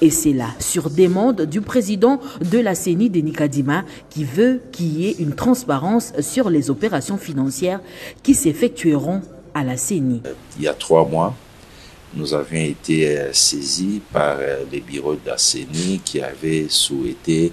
Et c'est là, sur demande du président de la CENI, Denis Kadima, qui veut qu'il y ait une transparence sur les opérations financières qui s'effectueront à la CENI. Euh, il y a trois mois, nous avions été euh, saisis par euh, les bureaux de la CENI qui avaient souhaité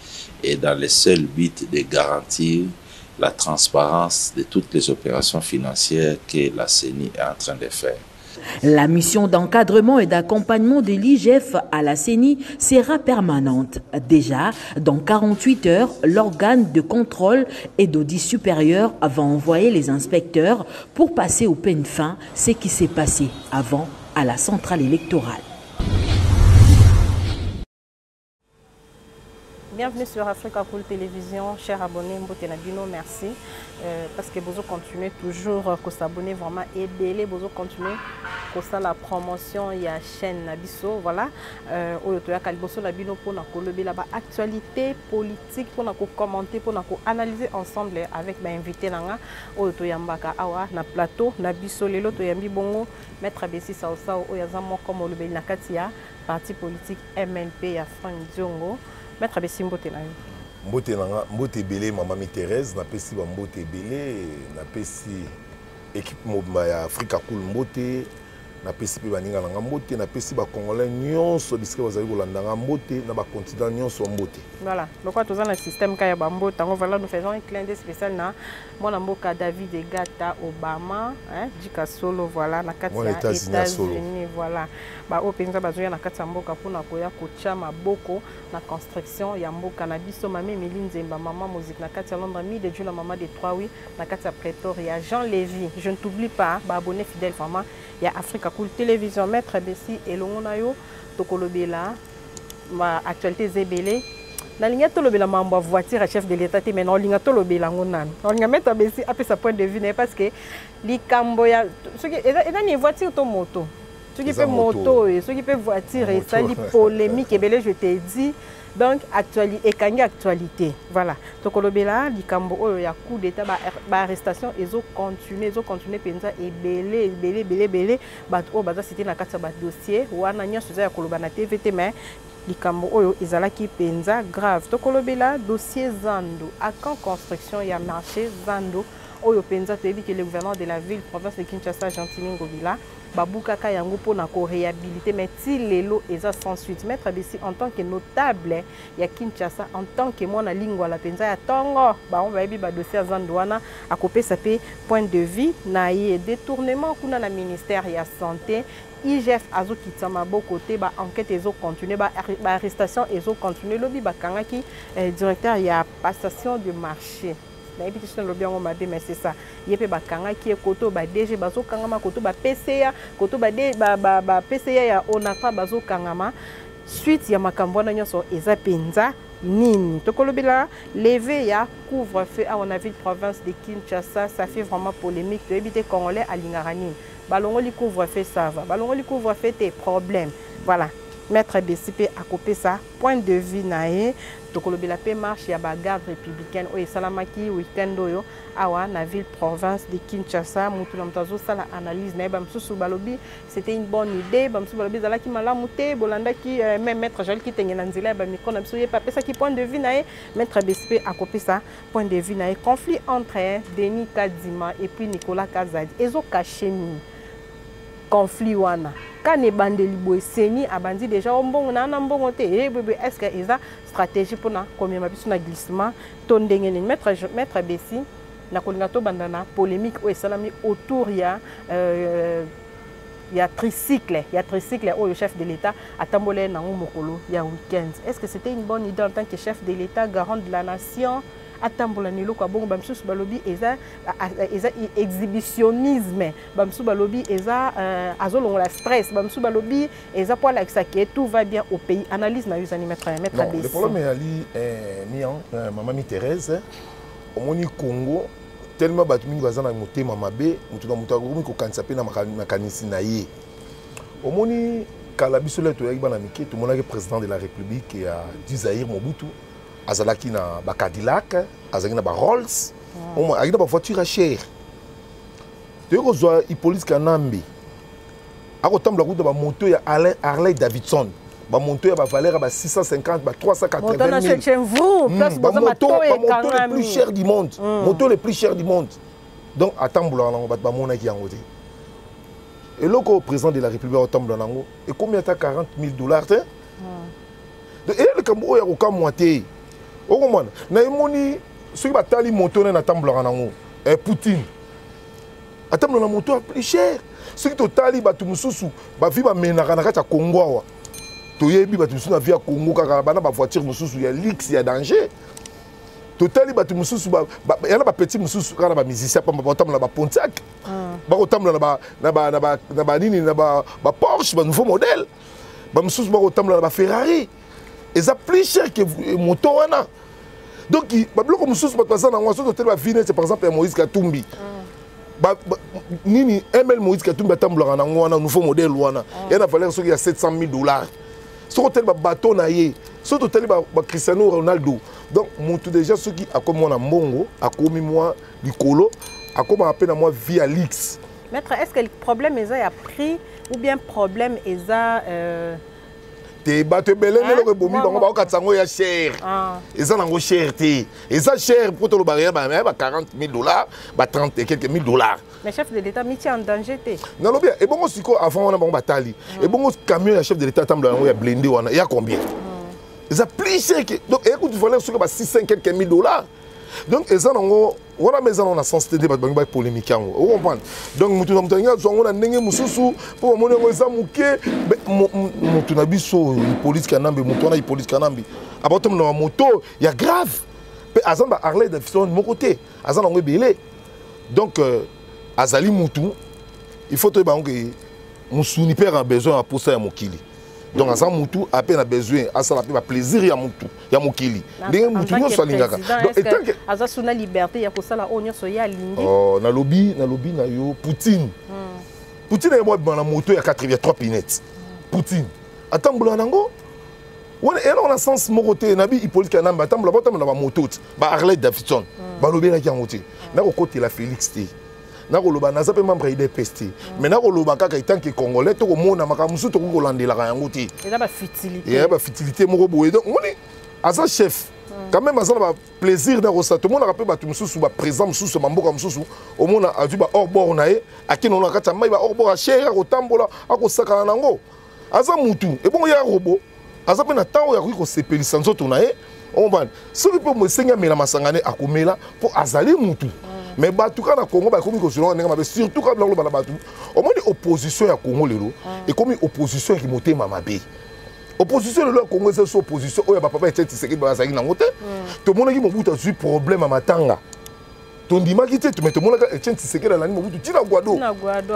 et dans le seul but de garantir la transparence de toutes les opérations financières que la CENI est en train de faire. La mission d'encadrement et d'accompagnement de l'IGF à la CENI sera permanente. Déjà, dans 48 heures, l'organe de contrôle et d'audit supérieur va envoyer les inspecteurs pour passer au peine fin ce qui s'est passé avant à la centrale électorale. Bienvenue sur Africa Cool Télévision, chers abonnés, mbote na bino, merci. Euh, parce que vous continuez toujours à euh, s'abonner vraiment et belé, vous continuez à la promotion, il y a chaîne Nabiso, voilà. Euh, Oyo toya kaliboso na bino pour na kolobe là-bas actualité politique pour na commenter, pour na analyser ensemble avec ma invité nanga. Oyo toya mbaka awa na plateau Nabiso lelo toya mbibongo maître Bessi Sao Sao oyo azamo comme olobeli na katia. Parti politique MNP ya Frank Diongo. Maître Abessi mbote na yo. Mbote na nga, mbote ebele mama mi Thérèse, napesi ba mbote ebele, napesi équipe mobimba ya Africa Cool mbote, napesi mpe baninga na nga mbote napesi bacongolais nyonso bisika bazali kolanda nga mbote na bacontinent nyonso mbote voilà lokola toza na système ka ya bambote yango voilà nous faisons un clin de spécial na mwana mboka david egata obama hein, jika solo voilà na kati ya états-unis voilà baoyo mpenza bazoya na kati ya mboka mpona koya kotya maboko na construction ya mboka na biso mama emili nzemba mama moziki na kati ya londres mi de dieu la mama de trois wi na kati ya pretoria jean lévi je ne t'oublie pas baabonne fidèle vraiment ya africa cool télévision maître besi elongo na yo tokolobela ba actualité eza ebele nalingi tolobela mambo ya voiture ya chef de l'état te mais naolinga tolobela yango nanu naolinga mete abesi apesa point de vue na ye parce que likambo ya soki eza ni voiture to moto soki mpe moto oyo soki mpe voiture esali polémique ebele je te dis donc actuali ekangi actualité voilà tokolobela likambo oyo ya coup d'état baarrestation ezocontinue ezocontinue mpenza ebele ebele ebele ebele bato oyo baza site na kati ya badossier wana nyonso eza ya koloba na tv te mais likambo oyo ezalaki mpenza grave tokolobela dossier zando acan construction ya marché zando oyo mpenza toyebi ke le gouverneur de la ville province de kinshasa gentini ngobila babukaka yango mpo na koréhabilite mai ti lelo eza sans suite maître abisi en tant que notable ya Kinshasa en tant que mwana lingwala penza ya tongo bango bayebi ba dossier zandu wana akopesa pe point de vue na ye détournement kuna na ministère ya santé IGF azokitisa maboko te ba enquête ezo continuer ba, ba arrestation ezo continuer lobi bakangaki eh, directeur ya passation de marché nayebi te soki nalobi yango mabe mais c'est ça ye mpe bakangaki ye koto ba dg bazokangama koto ba pca koto ba pca ya onatra bazokangama Suite ya makambo wana nyonso eza mpenza nini tokolobela leve ya couvre feu awa na ville province de kinshasa ça fait vraiment polémique toyebi te congolais alingaka nini balongoli couvre feu ça va balongoli couvre feu te problème voilà maître besi mpe akopesa point de vue na ye tokolobela mpe marche ya bagarde républicaine oyo esalamaki weekend oyo awa na ville province de kinshasa motu na moto azosala analyse na ye bamosusu balobi c'était une bonne idée bamosusu balobi ezalaki malamu te bolandaki euh, même maître joel kitenge na nzela ya bamicro na biso ye mpe apesaki point de vue na ye maître bespe akopesa point de vue na ye conflit entre hein, denis kadima et puis nicolas kazadi ezokache nini conflit wana kani ebandeli boye seni abandi deja o mbongo na ana mbongo te eyebebe eh, estce eza stratégie mpona komema biso na glissement to ndenge nini maître besi nakolinga tobanda na polemique oyo esalami autour ya euh, ya tricycle ya tricycle oyo chef de l'état atamboleli nango mokolo ya week-end est ce que c'était une bonne idée en tant que chef de l'état garant de la nation atambola na eloko ya bongo bamisusu balobi eza, eza exhibitionnisme bamisusu balobi eza euh, azolongola stress bamisusu balobi eza mpo alakisa ke tout va bien au pays analyse na yo ezali maître maître le problème ezali eh, mian euh, mama mi thérèse omoni congo tellement bato mingi baza na motema mabe moto na moto akomi kokanisa mpe na makanisi na ye omoni kala biso lelo toyaki bana mike tomonaki président de la république ya du zaïre mobutu azalaki na bacadilac azalaki na barolls azalaki na bavoiture ya chere toyei kozwa hippolyte kanambe akotambola kuta bamoto ya harley davidson bamonto ya bavaleur ya ba 650 ba 380000bamoto le plus cher du monde mm. moto le plus cher du monde donc atambulaka nango bato bamonaki yango te eloko président de la république akotambola nango ekomi ata 40 000 dollars te mm. eye likambo oyo ya kokamwa te okomona na emoni soki batali moto nani atambulaka nango eh, poutine ata mona na moto ya plus cher soki totali bato mosusu bavi bamenaka na kati ya kongo awa toyebi bato mosusu na vi ya kongo kaka bana bavoiture mosusu ya luxe ya danger totali bato mosusu ya na bapetit mosusu kaka na bamusicien pamba bakotambola na bapontiak ah. bakotambola na banini na baporsche banouveau modèle bamosusu bakotambola na baferrari ba eza plus cher que eh, moto wana donc babiloko mosusu bato baza nango soki toteli bavie nete par exemple ya moïse katumbi ba, ba, nini ml moïse katumbi atambolaka nango wana nouveau modèle wana ya na valeur soki ya 700 000 dollars soki otali babato na ye soki totali bacristiano ronaldo donc motu déjà soki akomi mwana mbongo akomi mwa likolo akomaka mpe na mwa vie ya luxe maître est ce que problème eza ya prix ou bien problème eza euh... te bato ebele nde eloko ebomi bango bakokatisa yango ya chere ah. eza nango chere te eza chere mpo tolobaka ya ba 40 000 dollars ba 30 et quelques 1000 dollars mais chef de l'état mitia en danger te nalobi ebongo sikoyo avant wana bango batali ah. ebongo camion ya chef de l'état atambola yango ya blende wana ya combien ah. eza plus cher donc ekuti valeur soki ba 600 quelques 1000 dollars donc eza nango wana mpe eza nango na sens te nde bato bangi bapolemike yango ocomprendre donc moto na moto alingi azwa yango na ndenge mosusu mpo bamoni yango eza moke moto na biso ipolisi kanambe moto wana ipolisi kanambe abato na bamoto ya grave mpe aza na baharley davidson moko te aza nango ebele donc euh, azali motu il faut toyeba yango ke musuni pe a besoin ya posa ya mokili donc aza mutu ape na besoin asala mpe baplaisir ya mutu ya mokili ndenge mutu nyonso alingaka aza su na liberté ya kosala oyo nyonso ye alingi oh, nalobi nalobi na yo poutine hmm. poutine ayeba abima na moto ya 4 ya 3 pinete poutine atambola nango wana eloko na sens moko te nabi hippolite kanambe atambola batambola bamoto ti ba harley davidson hmm. balobelaki yango te hmm. nakokotela félix te nakoloba naza mpe membre ya idps te mais nakoloba kaka etant que congolais tokomona makambo mosusu tokoki kolandelaka yango te ya bafitilité moko boye donc moni aza chef hmm. quand même aza na baplaisir na kosala tomonaka mpe bato mosusu baprésent mosusu ya bamboka mosusu omona azwi baorbor na ye akende na kati ya mai baorbor ashere akotambola akosakana na yango aza mutu ebongo ya robo aza mpe na ntango oyo akoki kosepelisa nzoto na ye ombani soki mpe moesengi amela masanga ne akomela mpo azali mutu mm. mais bato kaka na congo bakomi kozwelaka ndenge mabe surtout kabila koloba na bato omoni opposition ya congo lelo mm. ekomi opposition ya kimotema mabe opposition lelo ya congo eza so opposition oyo ya bapapa ya tia tisekedi bazalaki nango te mm. tomonaki mobutu azwi problème ya matanga tondimaki te me tomonaka etienne tisekele alandi mobutu ntina guado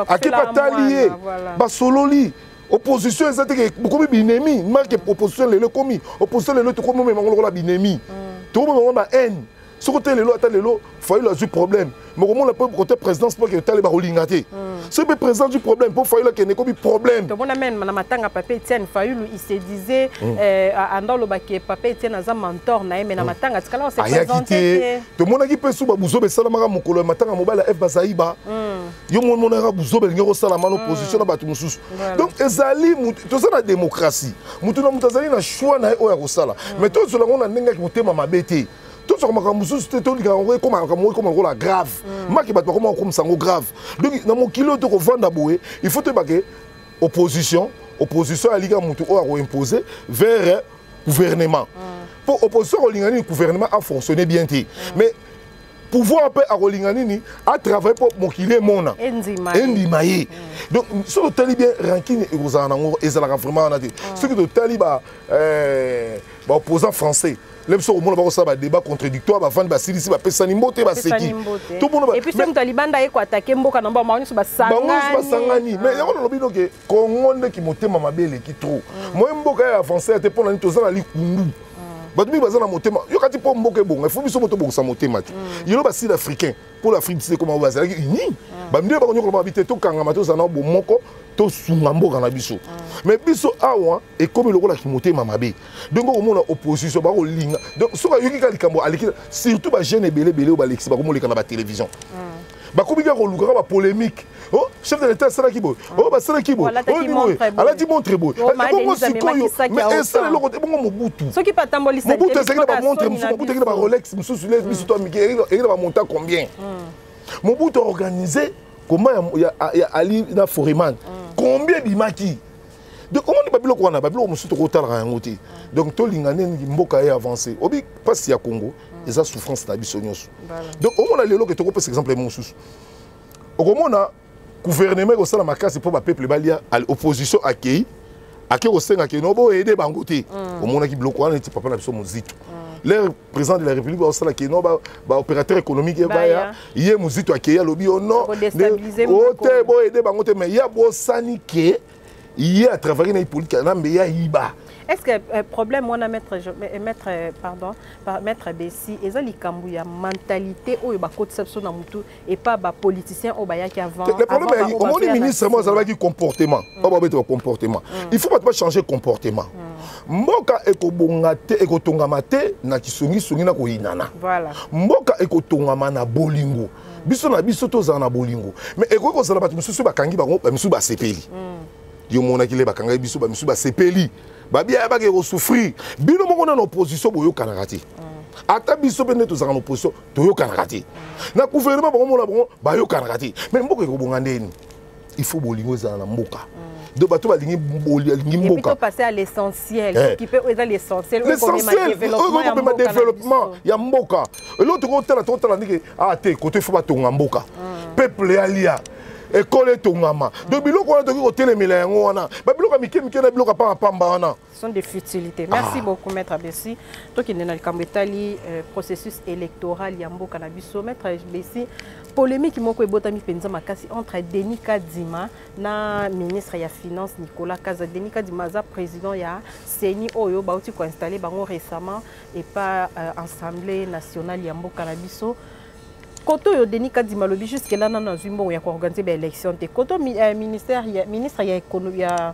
ake batali ye basololi opposition eza teke bokomi binemi marke opposition lelo ekomi opposition lelo tokomi omema ngo lokola binemi mm. tokomi bango ba haine soko te lelo ata lelo fayulu azwi problème mokomona mpe kote présidence mpo akende tale bakolinga te hmm. soki mpe président azwi problème mpo fayulu akende ekomi problème tomona meme na matanga papa etienne fayulu il se disait hmm. eh, anda olobaki papa etienne aza mentor na ye mais na hmm. matanga tikala ayaki te tomonaki mpe suba buzoba esalamaka mokolo ya matanga mobali ya eve bazaiba mm. yo momonaka buzoba elingi kosalama na mm. opposition na bato mosusu donc ezali toza na démocratie moto na moto azali na choix na ye oyo akosala mm. mais tozala yango na ndenge yaki motema mabe te tozwaka makambo mosusu te tolingaka yango ekoma makambo moko ekoma lokola grave maki bato bakoma kokomisa yango grave donc na mokili oyo tokovanda boye il faut toyebake opposition opposition alika moto oyo akoimpose vers gouvernement mpo mm. opposition akolinga nini gouvernement afonctionne bien te mm. mais pouvoir mpe akolinga nini atravaille mpo mokili emona endima ye mm. donc soki totali bien rankine ekozala nango ezalaka vraiment wana te mm. soki totali eh, baopposant français lelo biso komona bakosala badebat contradictoire bavandi basilisi bapesani mbote baseki tomonabango nyonso basangani mais yango nalobi noke Congo nde ki motema mabe eleki trop. Mm. Moi mboka ya avancer ya te pona ni tozana likundu. Mm. Bato mingi baza na motema. Yo kati po mboka ebonga, il faut biso moto bongisa motema te. Mm. Yelo ba sud africain pour l'Afrique c'est comment bazala ki uni. Mm. Ba minde ba konyo koloba bite to kanga mato zana bo moko to sunga mboka na biso. Mm. Mais biso awa ekomi lokola ki motema mabe. Donc okomona opposition ba ko linga. Donc soka yoki ka likambo aliki surtout ba jeunes ebele ebele ba lexi ba komoleka na ba télévision. Mm. bakomi kaka kolukaka bapolémique o oh, chef de l'état asalaki boye o oh, basalaki boye alati montre boye oh, ebongo sikoyo mais esala eloko te ebongo mobutu mobutu ezalaki na bamontre mosusu mobutu ezalaki na barolex mosusu les biso to mike eyaki na bamonta combien hmm. mobutu aorganize koma ya ali na foreman hmm. combien ebimaki donc omoni babiloko wana babiloko mosusu tokotalaka yango te donc tolinga nini mboka ye avance obi mpasi ya congo mm. eza souffrance na biso nyonso donc omona lelo ke tokopesa exemple ya mosusu okomona gouvernement ekosala makasi mpo bapeuple balia opposition akei ake kosenga ke no boyede bango te mm. omonaki biloko wana neti papa na biso mozito mm. leur président de la république baosala ke no baopérateur économique ebaya ye mozito akei alobi yo no o te boyede bango te mais ya bosani ke ye a travailler na Hippolyte Kanambe ya yiba est-ce que euh, problème wana maître euh, maître euh, pardon par maître Bessi eza likambo ya mentalité oyo bakotisa biso na mutu et pas ba politiciens oyo bayaki avant le problème est omoni ministre moi azalaki comportement mm. ba ba comportement mm. il faut pas changer comportement mm. mboka ekobonga te ekotongama te na kisongisongi na koyinana mboka ekotongama na bolingo biso na biso tozala na bolingo me ekoki kozala bato mosusu bakangi bango bamisusu basepeli mm. yo monaki le bakangaki biso bamisusu basepeli babia yabaki ekosouffrir bino moko na na opposition boyokanaka te mm. ata biso mpe nde tozalaka na opposition toyokanaka te na gouvernement bango mona bango bayokanaka te me mboka ekobonga ndeni il faut bolingo ezala na mboka mm. donc bato balingi balingi mbokapase à l'essentiel eh. kipe oyo eza l'essentiel oyo komema développement ya mboka eloko tokotala tokotala ndike a ah, te koto ifo batonga mboka mm. peuple alia ekolo etongama donc biloko wana tokoki kotelemela yango wana babiloko ya mike mike na biloko ya pamba pamba wana Ce sont des futilités. Merci ah. beaucoup, Maître Abessi. Toi qui n'es pas le euh, processus électoral, Yambo Canabiso, Maître Abessi, polémique moko ebotami penza makasi entre Denis Kadima na ministre ya finance Nicolas Kaza Denis Kadima aza président ya CENI oyo bauti ko installer bango récemment et pas euh, assemblée nationale ya mboka na biso koto oyo denis kadima alobi jusque la nano azwi mbongo ya koorganize baélection te koto euh, ministre ya économie ya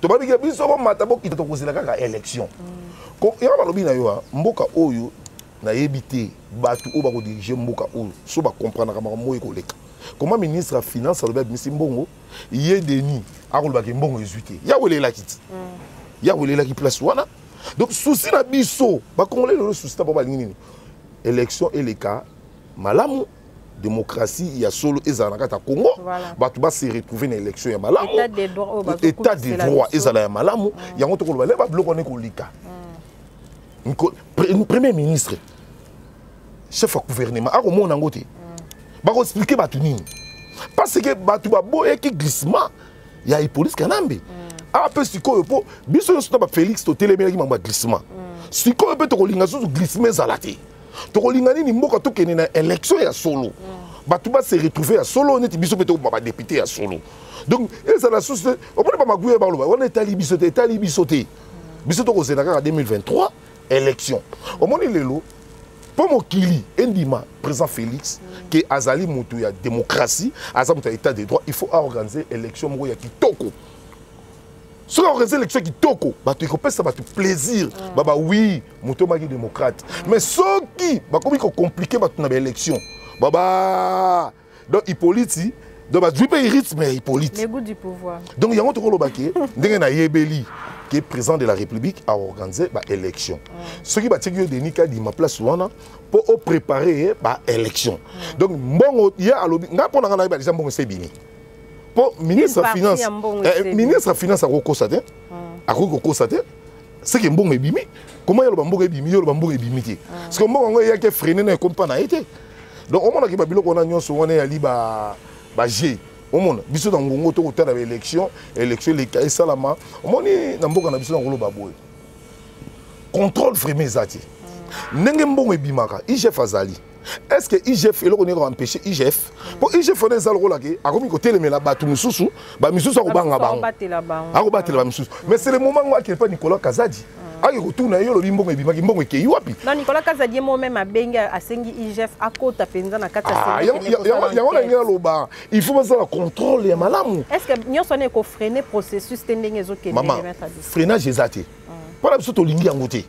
tobabiki ya biso bomata bokita tokozela kaka élection mm. yaka balobi na yo mboka oyo nayebi te bato oyo bakodirige mboka oyo so bakomprenaka makambo oyo ekoleka koma ministre ya finance alobi abimisi mbongo ye denis akolobaka mbongo ezwi te ya welelaki ti mm. ya welelaki place wana donc susi na biso bakongole lelo susi na bango balingi nini élection eleka malamu démocratie ya solo ezala na kati ya congo bato base retrouve na élection ya malamu état de droit ezala ya malamu mm. yango tokoloba le babiloko wana ekolika mm. premier ministre chef ya gouvernement akomona yango te mm. bakoexplike bato nini parce que bato baboyaki glissement ya hippolyse kanambe ape ah, sikoyo mpo biso nyonso na bafélix totelemelaki mambo ya glissement sikoyo mpe tokolinga susu glissement ezala te tokolinga nini mboka tokende na élection ya solo mm. bato base retrouve ya solo neti biso mpe tokoma badepute ya solo donc ezala susu te omoni bamagui ya baloba wana etali biso te etali biso te biso tokozela kaka 2023 élection omoni lelo mpo mokili endima président félix ke azali moto ya démocratie aza moto ya état de droit il faut aorganize élection moko ya kitoko soki aorganize élection ya kitoko bato ekopesa bato plaisir baba wi moto omaki démocrate mais soki bakomi kocomplike bato na baélection baba donc hippolyte donc bazwi mpe rythme ya hippolyte donc yango tokoloba ke ndenge nayebeli ke président de la république aorganize baélection soki batiaki yo denis kadima place wana mpo oprépare ye baélection donc mbongo ye alobi ngai mpo na ngai nayeba deja mbongo esi ebimi mpo ministre ya finance eh, ministre ya finance akokosa te akoki kokosa te ce que mbongo ebimi comment yaloba mboka ebimi yoloba mboka ebimi te ah. ce que mbongo yango eyaki efrene na ekompa na ye te donc omonaki babiloko wana nyonso wana eyali baje omona biso na ngongo tokotala baélection élection eleka esalama omoni na mboka na biso na koloba boye contrôle vraiment eza te ah. ndenge mbongo ebimaka igf azali est ce que igf eloko nini ekoempêche igf mpo igf wana eza lokola ke akomi kotelemela bato mosusu bamisusu akobanga bango akobatela bamisusu mais c'est le moment ngo akende mpa nicolas kazadi ake kotuna ye olobi mbongo ebimaki mbongo ekei wapi na nicolas kazadi ye mo meme abengi asengi igf akota mpenza na kati ah, yango nange aloba il faut bazala contrôle ya malamu est ce que nyonso wana ekofreine processus te ndenge ezokende freinage eza te mpo na biso tolingi yango te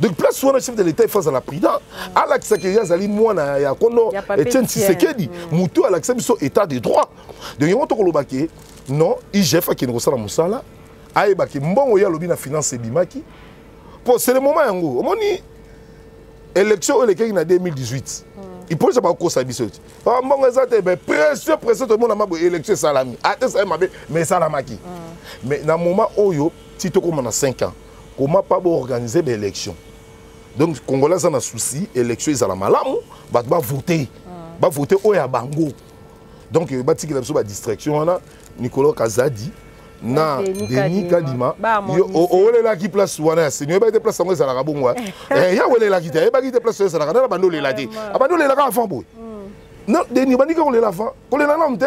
donc place wana chef de l'état ifo azala prudent alakisaka ye azali mwana ya kono etienne tshisekedi mm. motu oyo alakisa biso état de droit donc yango tokoloba ke non igf akende kosala mosala ayeba ke mbongo ye alobi na finance ebimaki mpo c'est le moment yango omoni élection oyo elekaki na 2018 ipolisi bakokosa biso ti ah, mbongo eza te mais pression pression tomona mabo élection esalami ata ah, esali mabe mais esalamaki mm. mais na moment oyo ti tokóma na 5 ans comment pas bo organiser ba élection donc congolais aza na souci élection ezala malamu bato bavote mm. bavote oyo ya bango donc euh, batikela biso badistraction wana nicolas kazadi na denis kadima owelelaki place wana ya seni oyebaki te place yango ezalaka bongo eh. eh, ye awelelaki te ayebaki te place oyo ezalaka nana bandi olela te abandi olelaka avant boye hmm. denis obandi ke kolela avant kolela nanu te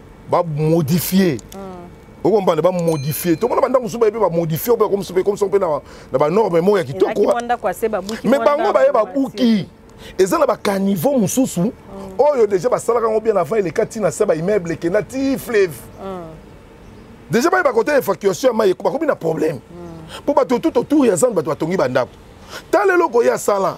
ba modifier mm. okompane ba modifier tokomona bandako mosusu baye mpe bamodifie mpe bakomisi mpe komisa mpe na banorme moko ya kitoko me bango baye babuki eza na bacaniveau mosusu mm. oyo deja basalaka yango bien avant eleka ti na se baimmeuble ekenda ti fleuve mm. deja baye bakota évacuation ya mai bakomi na problème mpo bato tout autour ya zando bato batongi bandako tala eloko ye asala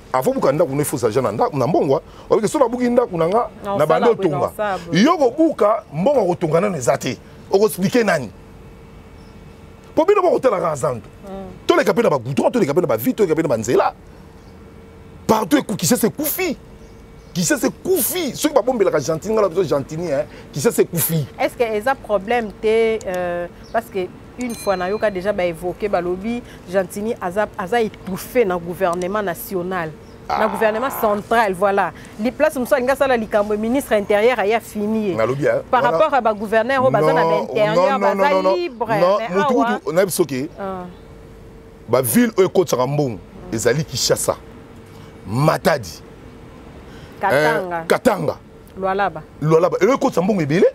avant buka ndako no ifosa ja na ndako na mbongwa oyoki soki nabuki ndako na nga na banda otonga yo kobuka mbongo kotonga nano eza te okoexplike nani mpo bino bokotalaka azando mm. toleka mpe na bagoudron toleka mpe na bavie toleka mpe na banzela partout ekukisa se kufi kisese ekufi soki babombelaka gentini ngai na biso gentini kisese ekufi est ce que eza problème te euh, parce que une fois nayoka déjà baévoke balobi gentini aza, aza étouffé na gouvernement national ah. na gouvernement central voilà place mosusu alingi asala likambo ministre intérieur aya fini ye hein. par rapport ya bagouverneur oyo baza na baintérieur baza libremotukutu nayebi soki ah. baville oyo ekotisaka mbongo ezali kinshasa matadi katanga, eh, katanga. lualaba lualaba elo ekotisa mbongo ebele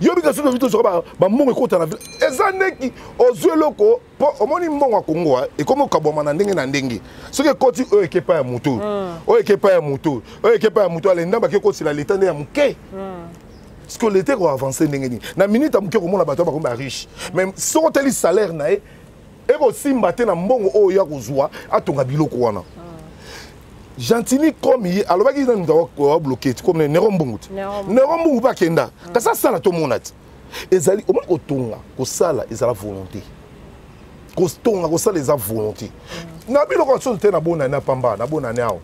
yo bika soki ozwi soka bambongo ekota na eza ndeki ozwi eloko mpo omoni mbongo ya kongo eh, ekomi okabwama na ndenge na ndenge soki ekoti oyo eke epai ya moto hmm. oyo eke epai ya moto oyo eke epai ya moto alenda baki ekosila leta nde ya moke hmm. siko leta ekoavance ndenge nini na minute ya moke okomona bato bakomi bariche mais soki otali salaire na ye ekosimba te na mbongo oyo ya kozwa atonga biloko wana gentini comme ye alobaki nanu moto abloke ti comme nero mbungu ti nero mbungu mpe akenda mm. kasi asala tomona ti ezali omoni kotonga kosala ezala volonté kotonga kosala eza volonté mm. na biloko nsoso te nabonani na pamba nabonani awa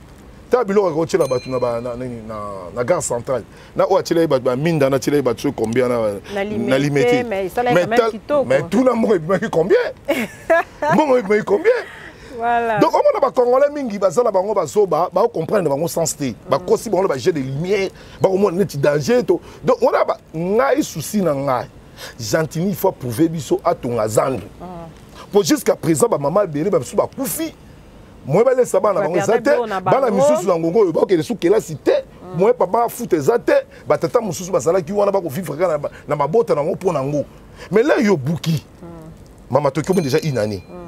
ta biloko ekotyela bato na gare centrale na oyo atyela ye bato baminda na atyela ye bato soki combien na limete mais tuna mbongo ebimaki combien mbongo ebimaki combien Voilà. Donc, on a des Congolais mingi, baza la bango bazoba, ba comprendre bango sens te. Ba kosi bango ba jeu de lumière, ba ko mona neti danger to. Donc, on a ba ngai souci na ngai. Gentini faut prouver biso atonga zandu. Mm. Po jusqu'à présent ba maman bere ba biso ba kufi. moye balesa bana bango eza te bana misusu na ngongo oyo bakokende su kelasi te mm. moye papa afuta eza te batata mosusu bazalaki wana bakovivre kaka na mabota na yango mpo na yango mais leo yo buki mm. mama toki omo deja une année mm.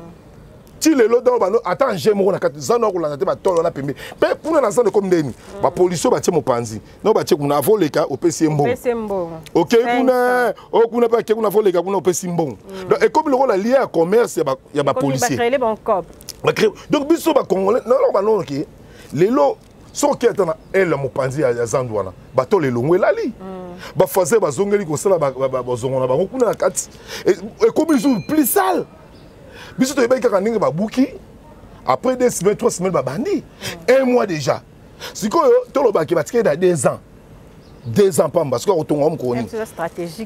ti lelo donc bano ata ange moko na kati zando akolanda te batolo wana pembe mpe kuna na zando ekomi ndeni bapolisi oyo batie mopanzi no batie kuna avoleka opesi ye mbongo okei kuna eh, o oh, kuna mpe ake kuna avoleka kuna opesi mbongo mm. donc ekomi lokola lie ya commerce ya bapolicier donc biso bacongolais naloko banonoki lelo soki ata na ele ya mopanzi ya zandu wana bato lelongo elali mm. bafaze bazongeli kosala bazongo na bango kuna na kati e, ekomi jour plus sale biso toyebaki kaka ndenge babuki après deux semaines trois semaines babandi mm. un mois déjà sikoyo tolobaki batikeli na deux ans deux ans pamba sikoyo akotonga yango mokoni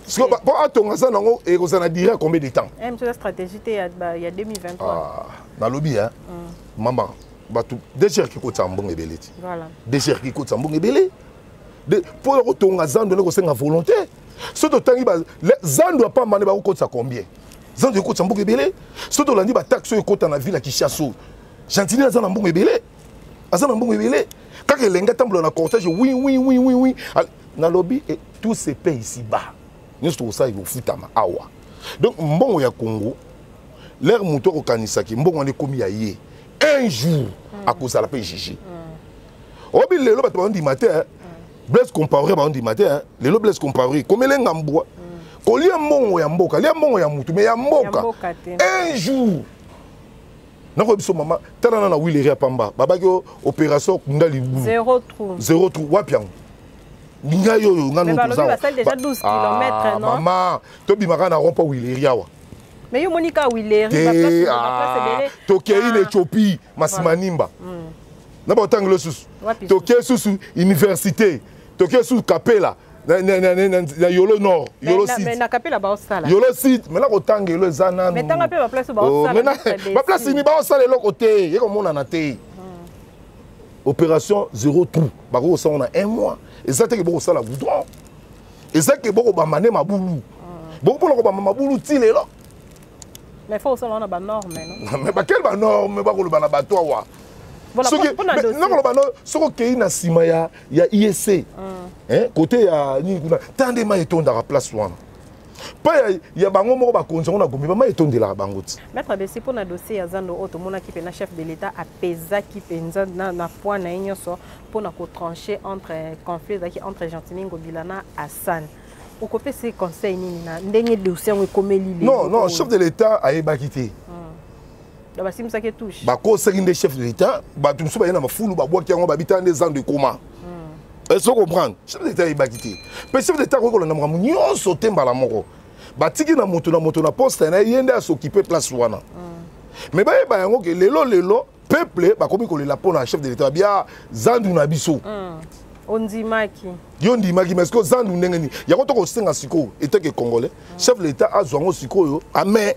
sikoyo mpo atonga aza nango ekozala na dire ya combien de temps nalobi e mama bato deger kikotisa mbongo ebele ti deger kikotisa mbongo ebele mpo ya kotonga zando nde kosenga volonté soki totangi zando ya pamba nde bakokotisa combien zando ekotisa mbongo ebele soki tolandi bataxe oyo ekota na ville ya kishaso gentini aza na mbongo ebele aza na mbongo ebele kaka elenge atambola na cortège wi wi wi wi wi nalobi eh, tout se paye ici bas nyonso tokosala ekofutama awa donc mbongo ya congo lere moto akokanisaki mbongo wana ekomi ya ye un jour mm. akozala mpe juge mm. oyebi lelo bato bandima te eh. mm. blaise compaore bandima te eh. lelo blaise compaore komelenga mbwa mm. kolia mbongo ya mboka lia mbongo ya motu me ya mboka un jour nakoyeba biso mama tala na na wileri ya pamba babaki opération kunda libumu zero trou wapi yango ngai oyo ngai notozamama tobimaka na rompo wileri awa mais yo omoni kaka wileri ah, tokei na ah. ethiopie masimanimba hmm. na baotangi losusu tokei susu université tokei susu kapela na, na, na, na, na, na yolo nord yolo sud mais na kapela ba osala yolo sud mais na kotanga yolo eza nanu mais tanga pe ba place ba oh, osala ba place ni ba osala eloko te ye komona na te hmm. opération zéro trou bako kosala na un mois eza te ke boko sala goudron eza ke boko bamba nde mabulu hmm. boko pona kobamba mabulu ti lelo mais faut osala na ba norme non mais ba quel ba norme bakoloba na bato awa soki nakoloba no soki okei na nsima ya ya IEC hein côté ya nini kuna tande mai etondaka place wana pa ya, ya bango moko bakonzi yango na gombe bama etondelaka bango ti maître desi mpo na dossier ya zando oyo tomonaki mpenza chef de l'état apesaki mpenza na, na poids na ye nyonso mpo na kotranche entre conflit ezalaki entre gentini ngobila na assane okopesa ye conseil nini na ndenge dossier yango ekomeli non non chef de l'état ayebaki te hmm. bakosaki nde chef de l'état bato mosusu baye na mafulu babwaki yango babitala nde zando ekoma hmm. ezo comprendre chef de l'état ayebaki te mpe chef de l'état akoki kolanda makambo nyonso te mbala moko batiki na moto na moto na poste na ye ye nde asokipe place wana hmm. me bayeba yango ke lelo lelo peuple bakomi kolela mpo na chef de l'état babia zandu na biso hmm. ondimaki yo ondimaki mais sikoyo zandu ndenge nini yango tokosenga sikoyo eteke congolais chef de l'état azwa yango sikoyo ame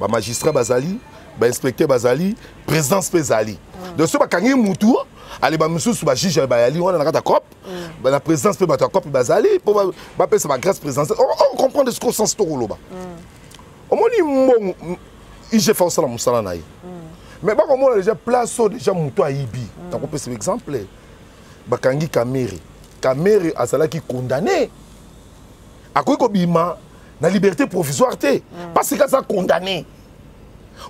ba magistrat bazali ba inspecteur bazali présidence mpe ezali mm. donc soki bakangi mutu ale bamosusu bajuge bayali wana na kati ya cop mm. na présidence mpe bato ya cop bazali mpo bapesa bagrâce présidentielle ocomprendre oh, oh, ce qu'au sens tokoloba mm. omoni mbongo igf osala mosala na ye mais bakomona déjà place oyo déjà moto ayibi nakopesa exemple bakangi kamere kamere azalaki condamné akoki kobima na liberté provisoire te mm. parce que aza condamné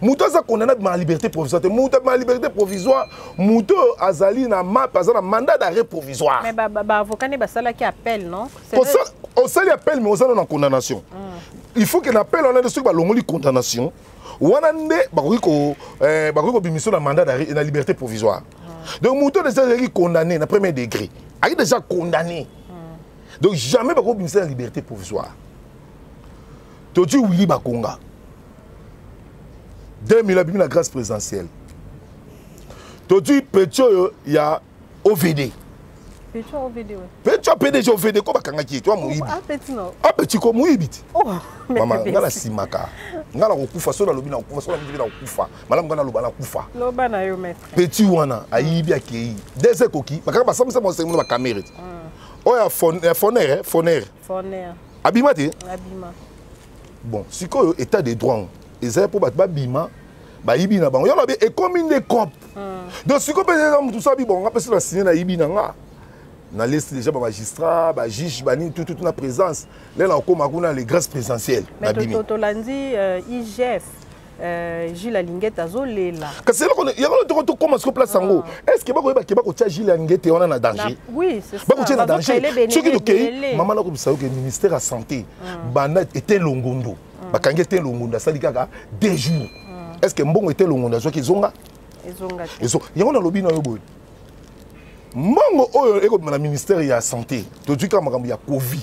moto aza condamné abima na liberté provisoire te moto abima na liberté provisoire moto oyo azali na map aza na mandat d'arrêt provisoire baavocat nde basalaki appel non osali appel mais oza na na condamnation mm. il faut que na appel wana nde soki balongoli condamnation wana nde bakoki eh, kobimisa na mandat d'arrêt na liberté provisoire mm. donc moto oyo ezalaki condamné na premier degré ayaki déjà condamné donc jamais bakobimisa na liberté provisoire toti wili bakonga 2000 abimi na grâce présidentielle toti peti oyo ya ovd pecho pdg ovd ko bakangaki ye to amoyibi apeti ko moyibi ti mama ngai nasimaka ngai nakokufa so nalobi nakokufa so nalobi nakokufa malamu ngai naloba nakufa peti wana ayibi akei des ekoki bakanga basambisa mosengimona bakamere ti oyo ya foner eh, foner eh, abima te bon sikoyo état de droit ezali mpo bato babima bayibi na bango yo lobi ekomi nde cop hmm. donc sikoyo mpe eza motu so abibongo nga mpesi na signe nayibi na nga nalesi déjà bamagistrat bajuge banini tututu na présence lelo nakokoma kuna le grâce présentielle nabimi tolandi euh, igf Euh, Gilles Alingete azolela kasi yango na toko tokóma siko place yango ah. est ce que bakoyeba ke bakotia Gilles Alingete wana na danger bakotia na danger soki tokei mama nakobisa yo ke ministère ya santé ah. banda ete longondo ah. bakangi ete longondo asali kaka deux jours est ce que mbongo ete longondo azwaki ezonga yango nalobi na yo boye mbongo oyo ekobima na ministère ya santé tozwi kaka makambo ya covid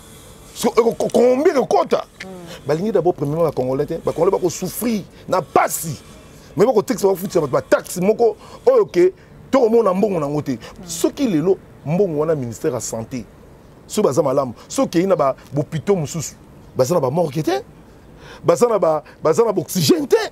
combien ekokota hmm. balingi d'abord premièrement bacongolais te bacongolais bakosouffrir na pasi mais bakotekisa bafutisa bato bataxe moko oyo ke tokomona mbongo nango te hmm. soki lelo mbongo wana ministère ya santé soki baza malamu soki okei na bopito mosusu baza na bamorke te baza na baoxygène te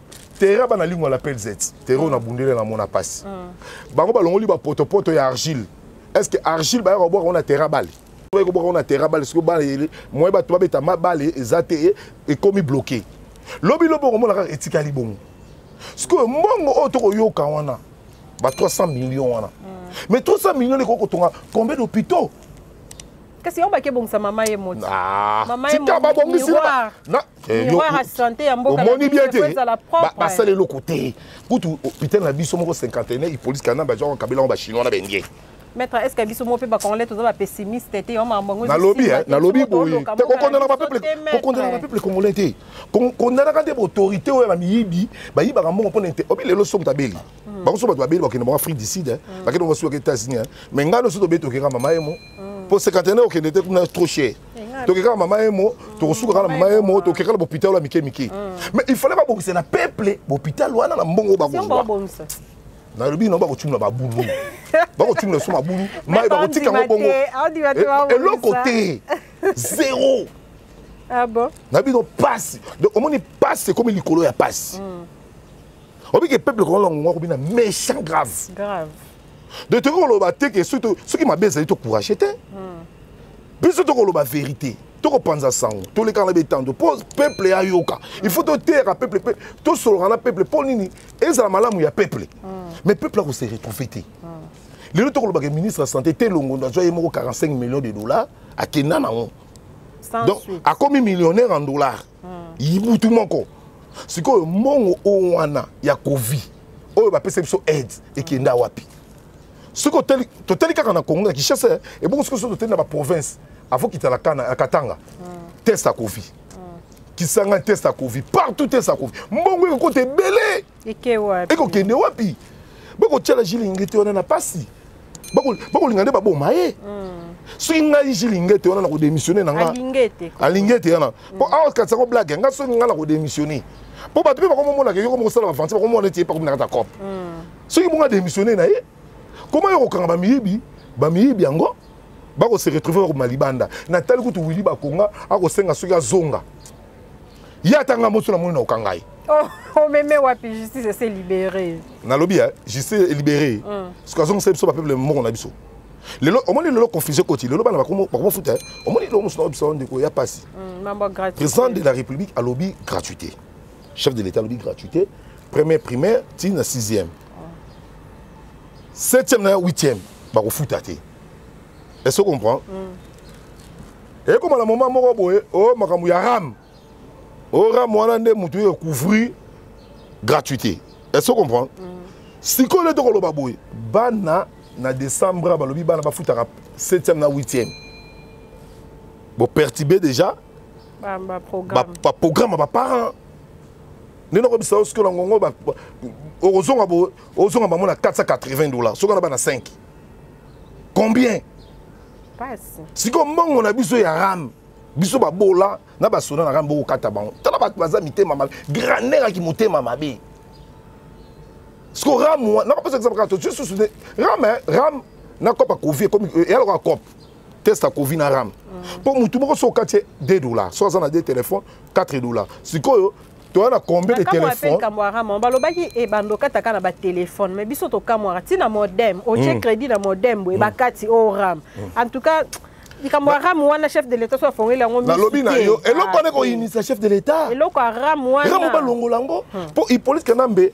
terrain bana lingua la pelz terrain na bundele na mona pasi mm. bango balongoli ba poto poto ya argile est ce que argile ba ko on a terrain bale ba ko on a terrain bale siko bale yele moye ba to beta ma bale ezate e, e komi bloqué lobi lobi ko mona ka etikali bongo siko mbongo oyo to ko yoka wana ba 300 millions wana mm. mais 300 millions ne ko ko tonga combien d'hôpitaux kasi yango bake bongisa mama ye moti ah, mama ye moti miroir Eh, omoni bien te basala eloko te kutu hôpital na biso moko 51 ipolice kana bajango kabila yango bachinois na baindien maître est ce que biso moko mpe bacongolais toza bapessimiste te yo makambo yango nalobi eh, nalobi boye te kokondanaka bapeuple congolais te kondanaka nde baautorité oyo na miyibi bayibaka mbongo mpo na inte obi lelo soki tabeli hmm. bango so bato babeli bakende bango afrique du sud eh. hmm. bakende bango suka états-unis mais ngai nyonso tobetokeka mama yemo mpo hmm. 51 okende te kuna trop cher toke kaka mama emo tokosuka kaka na mama emo toke kaka na bopital oyo ya mike mike mais il fallait babongisa na peuple bopital wana na mbongo oyo bakozwa nalobi nao bakocumula babulu bakocumula biso mabulu mai bakotika yango bongo eloko te zero ah na bino pasi donc omoni pasi ekomi likolo ya pasi obike peuple kolongo akobi na méchant grave donc tokoki koloba te ke soki mabe ezali tocourage te hmm. biso tokoloba verité tokopanza sango tolekana na betando mpo peuple ayoka il faut toteyaka peuple mpe tosololaka na peuple mpo nini ezala malamu ya peuple hmm. mais peuple akose retrouve te hmm. lelo tokolobaka ministre ya santé te longondo azwa ye moko 45 millions de dollars akenda nango donc akomi millionnaire en dollars hmm. butu moko sikoyo mbongo oyo wana ya covid oyo bapesa biso aide ekenda wapi soki totali kaka na congo ya kinshasa ebongo soki so totali na baprovince avo kitala kana ya katanga hmm. test ya covid hmm. kisanga test ya covid partout test ya covid mbongo ekokota ebele ekokende wapi bakotyala jilingete wana na mpasi bakolinga nde baboma ye eh? hmm. soki ngai jilingete wana na kodemissione na nga alingete wana mpo awa kati yango blage ngai soki ngai na kodemissione mpo bato mpe bakomomonaka yoko mokosala bavanti bakomona ete ye pakominaka ta cope hmm. soki bongo ademissione na ye koma yo kokanga bamiyibi bamiyibi yango bakose retrouve bakoma libanda natali kutu wili bakonga akosenga soki azonga ye ata nga moso namoni na okanga ye oh, omeme oh, wapi justice ese libere nalobi ya justice elibere mm. soki azongisa biso bapeuple moko na biso lelo omoni lelo confusion koti lelo bana bakomofuta omoni lelo mosu na biso ndeko ya mpasi mm, président de la république alobi gratuité chef de l'état alobi gratuité premier primaire ti na sixième septième na huitième bakofuta te est ce comprend mm. ekoma na moment moko boye o oh, makambo ya ram o oh, ram wana nde moto ye couvrir gratuité est ce comprend mm. sikoyo nde tokoloba boye bana na décembre balobi bana bafutaka 7e na 8e bopertibe déjà baprogramme ya baparent nde nakobisa yo sikoyo na ngongo okozonga bango na 480 dollars soki wana bana 5 combien sikoyo mbongo na biso ya rame biso babola na basoda na rame bokokata bango tala bato baza mitema mabe graner aki motema mabe sikoyo rame wana nakopesa exemple kaka totie susu te rame rame na cope ya covid ekomi eh, ya lokola cope test ya covid na rame mpo mm. motu moko so okati ye 2 dollar so aza na 2 telefone 4 dollar sikoyo toza na combien de téléphone likambo ya rama balobaki ebanda okataka na batelefone mais biso tokamwaka ntina modem otie mm. crédit na modem boye mm. bakati o oh, ram mm. en tout cas likambo ya ram wana chef de l'état so afongeli yango nalobi na yo eloko wana ah, ekoyinisa chef de l'état eloko ya ram wana ramu balongola yango mpo hmm. hippolite kanambe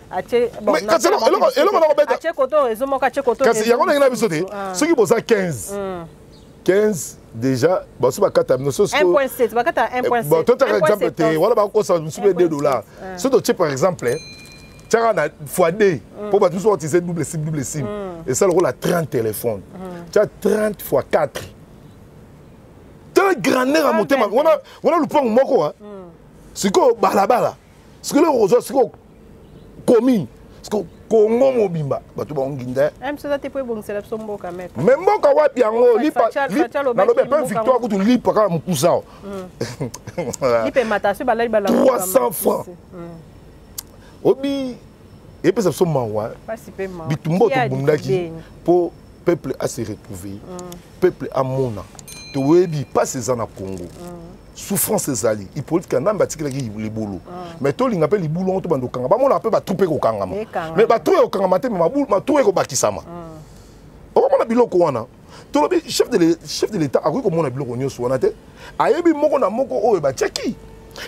kasi yango ndenge na biso te ah. soki boza 15 15 déjà basu bakata bino sototaka eh, exemple te wana bakokosa mosusu mpe 2 dollar ah. so totie par exemple eh, tiaka na fois 2 mpo bato mosusu bautilize double sim double sim mm. esa lokola 30 téléphone mm. tia 30 fois 4 tala grandeur ya motema wana lopango moko ah. mm. sikoyo balabala sikoyo eloko kozwa sikoyo commune sikoyo kongo mobimba bato baonginda eh, me mboka wapi yango nalobi mpe victoire kutu lipa kaka mokusa o 300 franc hmm. obi epesa biso mawa bitumba oyo tobundaki mpo peuple ase retrouve hmm. peuple amona toyebi mpasi eza na congo hmm. souffrance ezali hippolyte kanambe atikelaki libulu ah. mais tolinga mpe libulu yango tobanda kokanga bamonaka mpe batrupe ekokangama mais batrupe ekokangama te matrupe ekobakisama ah. okomona biloko wana tolobi chef de l'état akoki komona biloko nyonso wana te ayebi moko na moko oyo batiaki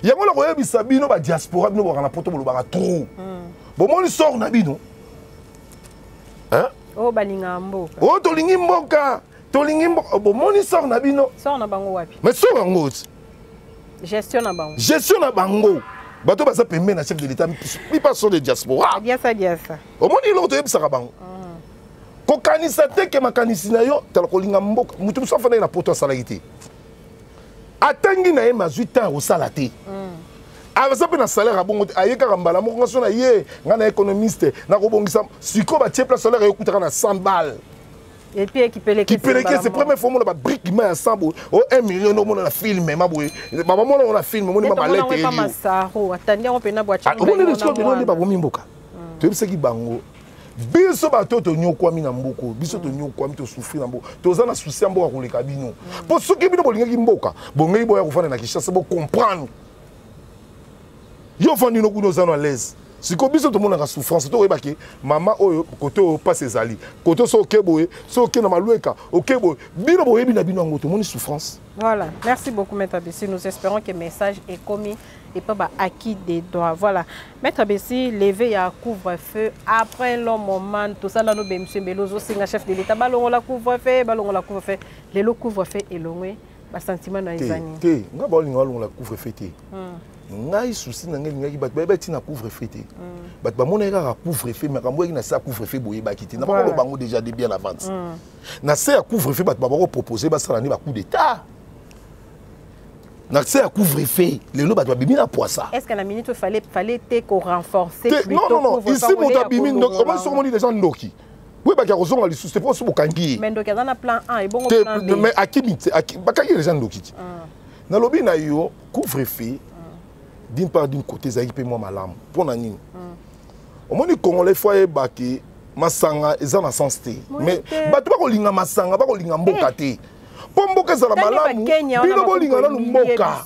yango na koyebisa bino badiaspora bino bokaka na poto bolobaka trop hmm. bomoni sor na bino oyo oh, balingaka mboka oyo oh, tolingi mboka tolingi mboka bomoni sor na bino sor na bango wapi mais sor yango gestion na bango gestion na bango bato baza pembeni na chef de l'état mipa so de diaspora omoni eloko toyebisaka bango mm. kokanisa te ke makanisi na yo tala kolinga mboka moto mosusu afandaki na poto asalaki te atangi na ye mazwi temps ya kosala te mm. aza mpe na salaire ya bongo te aye kaka mbala moko nga so na ye ngai na économiste nakobongisa sikoyo batie place salaire ekutaka na 100 balle kipelekese première fois omona babrike ma ya san boye o 1 million nde omona na filme ma boye babamona ngo na filme omoni ma balete eliomoni lesko bino nde babomi mboka toyebisaki bango biso bato oyo tonyokwami na mboka oyo biso tonyokwami tosufri na mboka toza na susi ya mboka koleka bino mpo soki bino bolingaki mboka bongeki boya kofanda na kinshasa bocomprendre yo ofandi no kuna oza no alaise sikoyo biso tomonaka souffrance tokoyeba ke mama oyo kote oyo mpasi ezali kote so oke boye so oke na malweka oke boye bino boyebi na bino yango tomoni souffrance voilà merci beaucoup maître bisi nous espérons que message ekomi epa baacquis des droits voilà maître besi leve ya couvre feu après lo moment tosala no bemsembele ozosenga chef de l'état balongola couvre feu balongola couvre feu lelo couvre feu elongwe ba sentiment na ezani te nga ba linga longola couvre feu te hmm. ngai souci na ngai lingaki bato bayeba ntina couvre feu te hmm. bato bamonaki kaka couvre feu makambo yaki na se ya couvre feu boyebaki te nabakoba bango déjà de bien avance hmm. na se ya couvre feu bato babako propose basala nde bacoup d'état na se ya couvre feu lelo bato babimi na poisa est ce que na minute fallait fallait te ko renforcer non non non ici moto abimi ndoki omoni soki omoni déjà ndoki boyebaki akozonga lisusu te mpo mosusu bokangi ye mais ndoki aza na plan a ebongo plan b mais akimi te bakangi deja ndoki ti ah. nalobi na yo couvre feu ah. d'une part d'une côté ezalaki mpe mwa malamu mpo na nini ah. omoni congolais fo ayeba ke masanga eza na sens te mais bato bakolinga masanga bakolinga mboka eh. te mpo mboka ezala malamu bino bolinga nanu mboka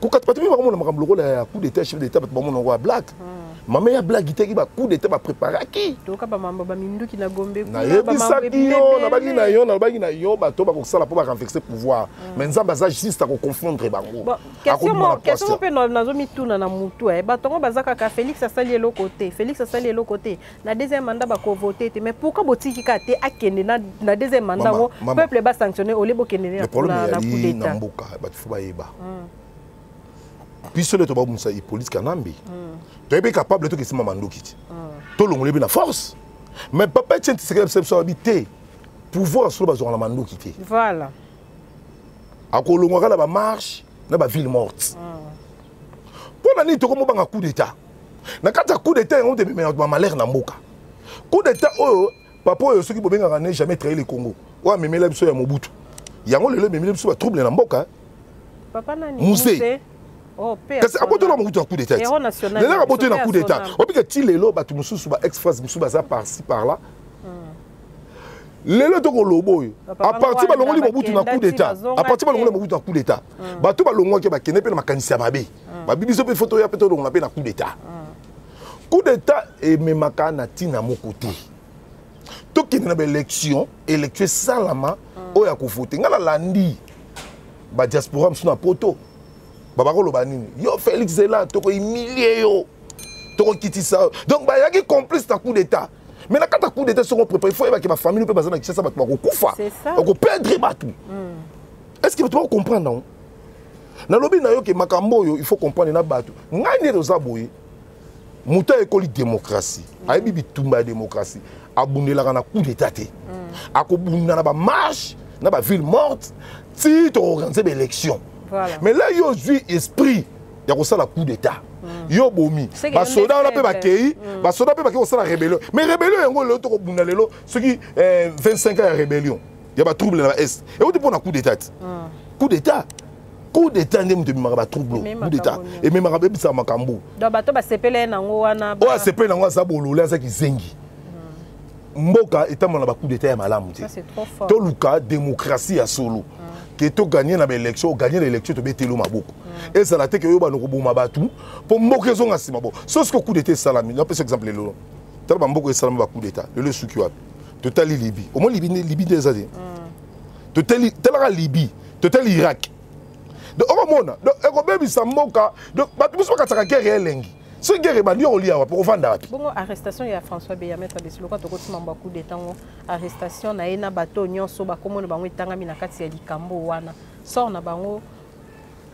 kokata bato mpe bakomona makambo lokola ya coup d'état chef d'état bato bamona yango ya black hmm. mama ya black iteki ba coup d'état bapreparaki nayebisaki yo nabaki na yo nalobaki na yo bato bakosala mpo barenvexe pouvoir hmm. mais nzambe aza juste akoconfondre bango mpe nazomituna na motu eh. bato yango baza kaka félix asali eloko te félix asali eloko te na deuxième mandat bako voter te mais pourquoi botiki ka te akende na na deuxième mandat ngo peuple ba sanctionner au lieu bokende na na coup d'état na mboka ba faut ba yeba hmm. biso le to ba musa Hippolyte Kanambe hmm. to ebe capable to kisima mandoki ti hmm. to longole na force mais papa tient c'est que ça habité pouvoir sur bazwa na mandoki te voilà akolongwa kala ba marche na ba ville morte pona nini tokomobanga coup d'état na kati ya coup d'état yango tebimela bato bamalere na mboka coup d'état oyo papa oyo soki bobengaka ne jamais trahi le congo oyo amemela biso ya mobutu yango lelo ememeli biso batrouble na mboka muse oh, kasi abotola mokutu ya coup d'état lelaka abotoyi na coup d'état obika ti lelo bato mosusu ba ex france mosusu baza parci par là lelo tokoloba oyo apartir balongoli mobutu na coup d'état apartir balongoli mobutu na coup d'état bato balongwaki bakende mpe na makanisi ya mabe ah. babi biso mpe foto ya mpe tolongola mpe na coup d'état ah. coup d'état ememaka na ntina moko te tokende na baélection élection esalama ah. oyo ya kovote ngai nalandi badiaspora mosusu na poto babaka koloba nini yo félix zela tokohumilie yo tokokitisa yo donc bayaki complice na coup d'état mais na kati ya coup d'état soki oprépare fo oyebaki bafamili mpe baza na kisasa bato bakokufa okoperdre bato mm. est ce que bato bakokomprendre yango nalobi na yo ke makambo oyo il faut comprendre na bato ngai nde toza boye moto ayekoli démocratie ayebi bitumba ya démocratie abundelaka na coup d'état te mm. akobunda na bamarche na baville morte ti toorganize baélection mais là yo ozwi esprit ya kosala coup d'état mm. yo obomi basoda wana mpe bakei mm. basoda mpe bakei kosala rébellion mais rébellion yango lelo tokobunda lelo soki 25 eh, ans ya rébellion ya ba trouble na ba est euti mpo na coup d'état ti ah. coup d'état coup d'état nde moto ememaka batrouble coup d'état ememaka ebebisaka makambo bato basepele nango wana oyo asepele nango aza bolole aza kizengi hmm. mboka etambola na bacoup d'état ya malamu te toluka démocratie ya solo hmm. ke toganye na baélection oganye na élection tobeteli yo maboko hmm. ezala te ke oyobana okoboma bato mpo mboka ezonga nsima bo soski coup d'état esalami napesa exemple lelo tala bamboka esalami bacoup d'état lelo esuki wapi totali libi omoi libi libi nde eza te mm. totali talaka libi totali irak donc okomona donc ekobebisa mboka donc bato biso bakatisaka guerre ya elengi soki guerre ebandi okolia wapi okofanda wapi bongo arrestation ya françois beya maître besiloka tokoti mambo ya coup de ntango arrestation na ye na bato nyonso bakomona bango etangami na kati ya likambo wana sort na bango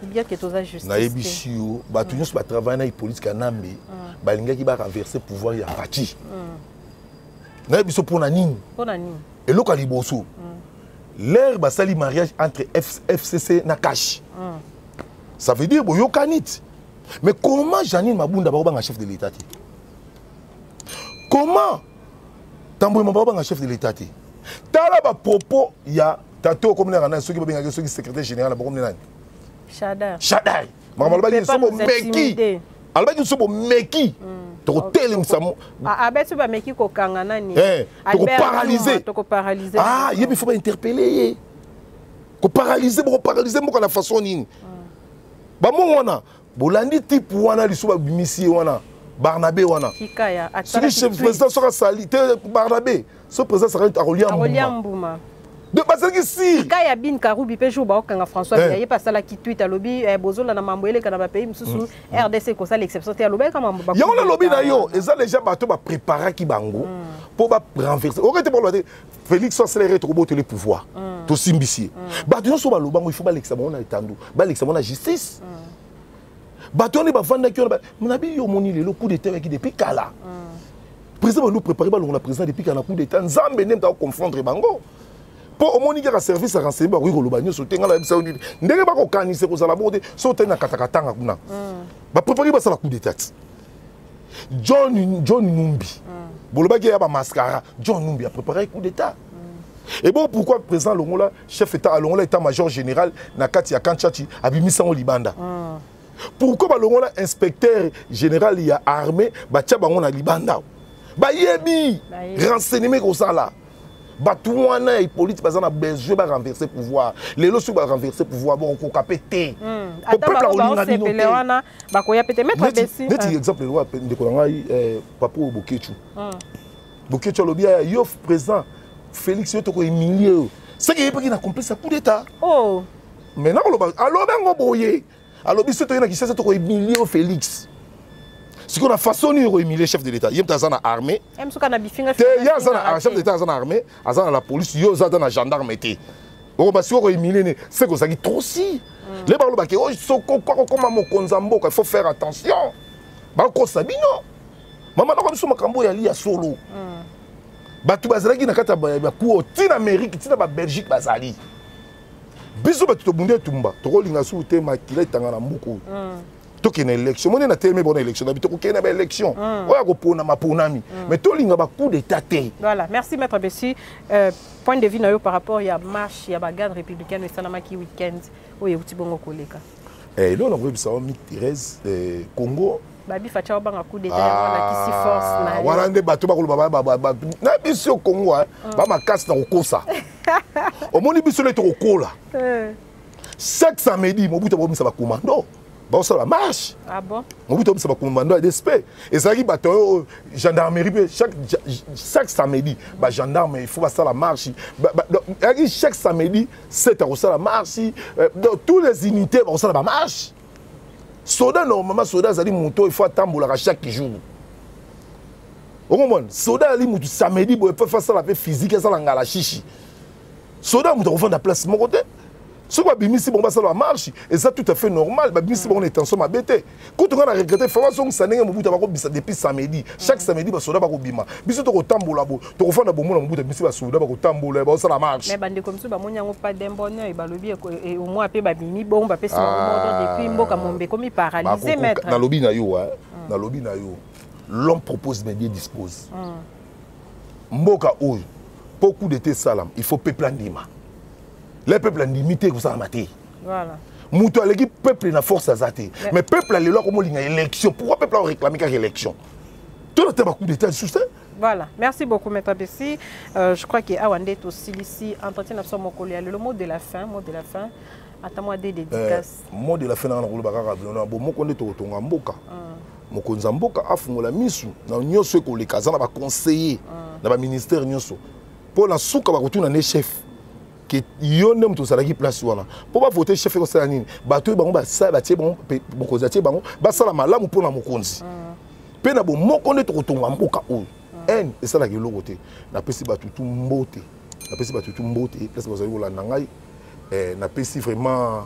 bien que toza justice nayebisi yo bato nyonso batravaille na ipolitike ya nambe mm. balingaki baraverse pouvoir ya pati mm. naye biso mpo na nini eloko ya liboso mm. lere basali mariage entre fcc na cash mm. ça veut dire boyokani ti mais comment janine mabunda bakobanga chef de l'état te comment tamboyema bakobanga chef de l'état te tala bapropos ya tata okomi nanga nani soki babengaki soki secrétaire général na bakomi nani shadai makambo alobaki biso bomeki alobaki biso bomeki tokotelemisa abeti bameki kokanga nani eh, tokoparalyse ah, ye bifo bainterpele ye koparalyse bokoparalyse mboka na façon nini bamongo wana bolandi tipe wana lisu babimisi ye wana barnabe wana soki président soki asali te barnabe so président sakani akolia akolia mbuma donc bazalaki sire ka ya bin karubi mpe jour baokanga françois eh. ye mpe asalaki tweet alobi eh, bozolanda mambo eleka na bapays mosusu mm. mm. rdc ekosala exception te alobaki ka mambo yango nalobi na yo eza déjà bato bapreparaki bango mpo mm. barenverse oke te baloba te félix asala ere tokobotoli pouvoir mm. tosimbisi ye bato nyonso baloba yango il faut balekisa bango na etandu balekisa bango na justice bato wana bafandaki wana nabi yo omoni lelo coup d'état oyaki depuis kala mm. président bando préparé balongola président depuis kala na coup d'état nzambe nde moto akoconfondre bango mpo omoni kaka service ya renseignement bakoki koloba nyonso te ngai nayebisa yo nini ndenge bakokanisa ekozala bongo te so otali na katakatanga kuna mm. baprépare basala coup d'état ti john john numbi mm. bolobaki ya bamascara john numbi aprépare coup d'état ebo pourquoi président longola chef etat alongola etat major général na kati ya kanchachi abimisa yango libanda mm. pourquoi balongola inspecteur général ya armée batya bango na libanda bayebi renseignement ekosala bato wana ya ipolite baza na besoin barenverse pouvoir lelo soki barenverse pouvoir bokokoka mpe te po peuple akolinga bino te neti exemple lokola ndeko na ngai eh, papa oyo boketshu hmm. Boketsho alobi ya yo présent Félix yo toko humilier yo. Seki yebaki na complice ya coup d'état. Oh. Mais na koloba alobi yango boye. Alobi soki toyei na Kinshasa toko humilier yo Félix. sikoyo na façon nini okohumilie chef de l'état ye moto aza na armée te ye aza na chef de l'état aza na armée aza na la police yo oza ata na gendarme te okoba sikoyo okohumilie ne seke ozalaki trop si mm. le balobaki oyo oh, soko kokokoma mokonzi ya mboka il faut faire attention bakokosa bino mama nako biso makambo oyo yali ya solo mm. bato bazalaki na kati ya kuo ti na amérique ti na babelgique bazali biso bato tobundi etumba tokolinga suku te makila etanga na mbuku oyo mm. tokende élection moni na telemi bona élection na bi tokokende na baélection mm. oyo akopona maponami mm. mais tolinga bacoup d'état te voilà merci maître bessi euh, point de vue na yo par rapport ya marche ya bagarde républicaine oyo esalamaki week-end oyo euti bongo koleka eh, eloo na koyebisa wa mike thérèse eh, congo babi facha obanga coup d'état yango ah, alakisi force na yo wana nde bato bakoloba na biso kongo eh, mm. bamakasi na kokosa omoni biso nde tokokola eh. chaque samedi mobutu abomisa bakomando baosala marche ah mobutu abomisa bakomando ya despe ezalaki bato oyo gendarmerie mpe chaque samedi bagendarme il faut basala marche ezalaki chaque samedi 7 akosala marche euh, tous les unités bakosala bamarche soda normalement soda azali moto oyo ifo atambolaka chaque jour okomona soda azali moto samedi boye ifo asala mpe physique asala ngala shishi soda moto akofanda place moko te soki babimisi bango basala bamarche eza tout à fait normal babimisi bango na étention mabe te kutu ngai na regrete fa bazongisa ndenge mobuta bakobisa depuis samedi chaque samedi basoda bakobima biso tokotambola boye tokofanda bongo na mobuta biso basoda bakotambola baosala marche bandeko mosusu bamoni yango pas d'un bon oeil balobi omoi mpe babimi bongo bapesi bango ah. modo depuis mboka mombe ekomi paralyse maître nalobi na yo hmm. nalobi na yo l'homme propose mais dieu dispose hmm. mboka oyo mpo coup d'état esalama il faut peuple andima le peuple andimi te ekosalama te voilà moto aleki peuple na force aza te mais peuple alelo akomolinga élection pourquoi peuple aoréclame kaka élection tolata bacoup d'état lisusu te Voilà, merci beaucoup Maître Bessi. Euh, je crois que awa nde tosilisi entretien na biso mokolo ya lelo mot de la fin, mot de la fin. Ata mwa de dédicace. Euh, mot de la fin na koloba kaka bino na bomoko nde tokotonga mboka. Mm. Mokonzi ya mboka afungola misu na nyonso ekoleka aza na baconseiller mm. na baministère nyonso mpo na suka bakotuna ne chef ke yo nde moto ozalaki place wana mpo bavote chef ekosala nini bato oyo bango batie bango mokonzi atie bango basala malamu mpo na mokonzi mm. mpe na bomoko nde tokotonga mboka oyo haine esalaka eloko te napesi bato tu mbote napesi bato tu mbote place bazali kolanda ngai eh, napesi vraiment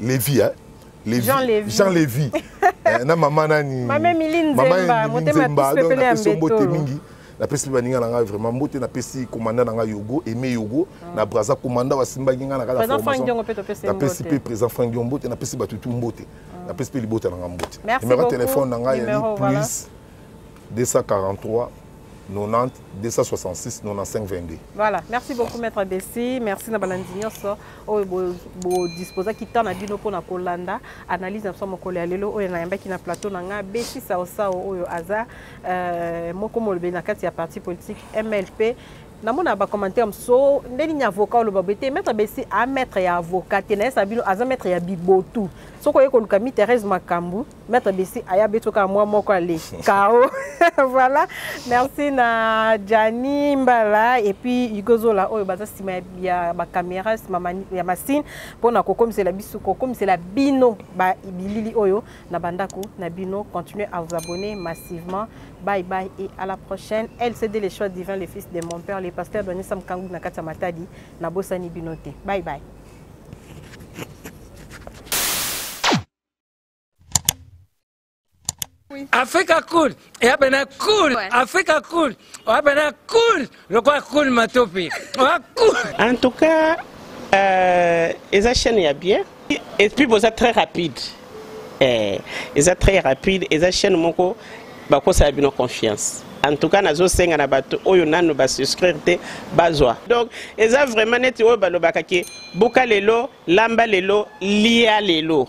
levi eh? Lévi, Jean Lévi, Jean Lévi. eh, na mama nani mama emili nzemba motema napesi yo mbote mingi napesi mpe baninga na ngai vraiment mbote napesi komanda na ngai yogo aime yogo ah. na braza komanda wasimbaki ngai na kati ya formation napesi mpe présent frank dion mbote napesi bato tu mbote napesi mpe libota na ngai mbote numero ya telefone na ngai yali plus 243 90 266 95 22 voilà merci beaucoup maître besi merci na balandi nyonso oyo bodisposaki temps na bino mpona kolanda analyse na biso mokolo ya lelo oyo nayambaki na plateau na ngai besi saosao oyo aza euh, moko molobeli na kati ya parti politique mlp namona ba commentaire mosusu nde nini avocat oloba boye te maître besi a maître ya avocat te nayesa bino aza maître ya bibotu soki oye koluka mi therese makambo maître besi aya beto kaka mwa moko ale kao voilà merci na jani mbala epuis igozola oyo baza nsima ya bacaméra nsima ya masine mpona kokomisela biso kokomisela bino bilili oyo na bandako na bino continuez à vous abonner massivement bye bye et à la prochaine lcd les choix divin le fils de mon père le pasteur donisa mkangu na kati ya matadi nabosani bino te bye bye Africa cool, et eh, ben cool, Africa cool, et eh, ben cool. lokola kul matopi en tout cas euh, eza chaîne ya bien et puis boza très rapide eh, eza très rapide eza chaîne moko bakosala bino confiance en tout cas nazosenga na bato oyo nanu basuscrire te bazwa donc eza vraiment neti oyo balobaka ke buka lelo lamba lelo lia lelo